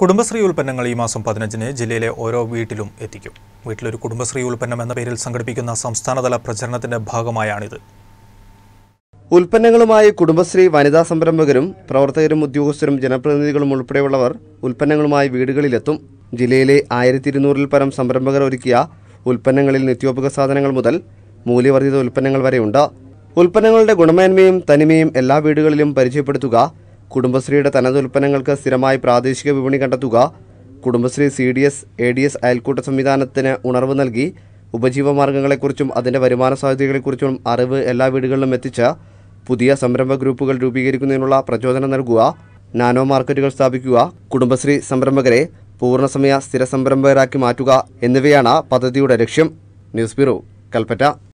കുടുംബശ്രീ ഉൽപ്പന്നങ്ങൾ ഈ മാസം പതിനഞ്ചിന് ജില്ലയിലെ ഓരോ വീട്ടിലും എത്തിക്കും. വീട്ടിലൊരു കുടുംബശ്രീ ഉൽപ്പന്നം എന്ന പേരിൽ സംഘടിപ്പിക്കുന്ന സംസ്ഥാനതല പ്രചരണത്തിന്റെ ഭാഗമായാണിത്. ഉൽപ്പന്നങ്ങളുമായി കുടുംബശ്രീ വനിതാ സംരംഭകരും പ്രവർത്തകരും ഉദ്യോഗസ്ഥരും ജനപ്രതിനിധികളും ഉൾപ്പെടെയുള്ളവർ ഉൽപ്പന്നങ്ങളുമായി വീടുകളിലെത്തും. ജില്ലയിലെ ആയിരത്തി ഇരുന്നൂറിൽ പരം സംരംഭകർ ഒരുക്കിയ ഉൽപ്പന്നങ്ങളിൽ നിത്യോപക സാധനങ്ങൾ മുതൽ മൂല്യവർദ്ധിത ഉൽപ്പന്നങ്ങൾ വരെയുണ്ട്. ഉൽപ്പന്നങ്ങളുടെ ഗുണമേന്മയും തനിമയും എല്ലാ വീടുകളിലും പരിചയപ്പെടുത്തുക കുടുംബശ്രീയുടെ തനത് ഉൽപ്പന്നങ്ങൾക്ക് സ്ഥിരമായി പ്രാദേശിക വിപണി കണ്ടെത്തുക Kudumbashree C D S A D S അയൽക്കൂട്ട സംവിധാനത്തിന് ഉണർവ് നൽകി ഉപജീവമാർഗങ്ങളെക്കുറിച്ചും അതിന്റെ വരുമാന സാധ്യതകളെക്കുറിച്ചും അറിവ് എല്ലാ വീടുകളിലും എത്തിച്ച് പുതിയ സംരംഭ ഗ്രൂപ്പുകൾ രൂപീകരിക്കുന്നതിനുള്ള പ്രചോദനം നൽകുക നാനോ മാർക്കറ്റുകൾ സ്ഥാപിക്കുക കുടുംബശ്രീ സംരംഭകരെ പൂർണസമയ സ്ഥിര സംരംഭകരാക്കി മാറ്റുക എന്നിവയാണ് പദ്ധതിയുടെ ലക്ഷ്യം. News bureau Kalpetta.